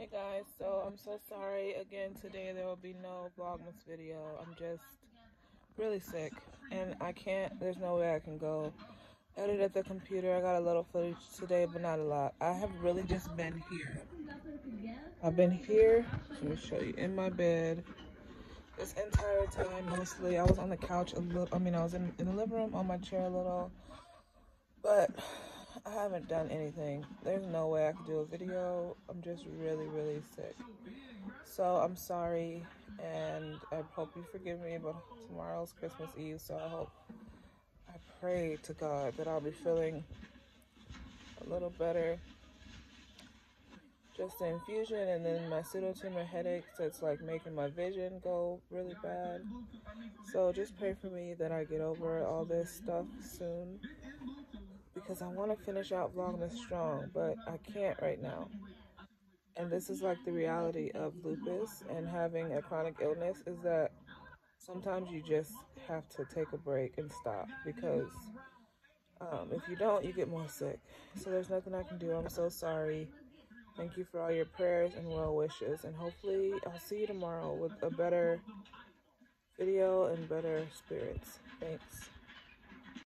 Hey guys, so I'm so sorry again today there will be no Vlogmas video. I'm just really sick and I can't, there's no way I can go edit at the computer. I got a little footage today but not a lot. I have really just been here. I've been here, let me show you, in my bed this entire time mostly. I was on the couch a little, I mean I was in, in the living room on my chair a little but I haven't done anything. There's no way I could do a video. I'm just really, really sick. So I'm sorry, and I hope you forgive me, but tomorrow's Christmas Eve, so I hope, I pray to God that I'll be feeling a little better. Just the infusion and then my pseudotumor headaches that's like making my vision go really bad. So just pray for me that I get over all this stuff soon because I want to finish out Vlogmas strong, but I can't right now. And this is like the reality of lupus and having a chronic illness is that sometimes you just have to take a break and stop because um, if you don't, you get more sick. So there's nothing I can do. I'm so sorry. Thank you for all your prayers and well wishes. And hopefully I'll see you tomorrow with a better video and better spirits. Thanks.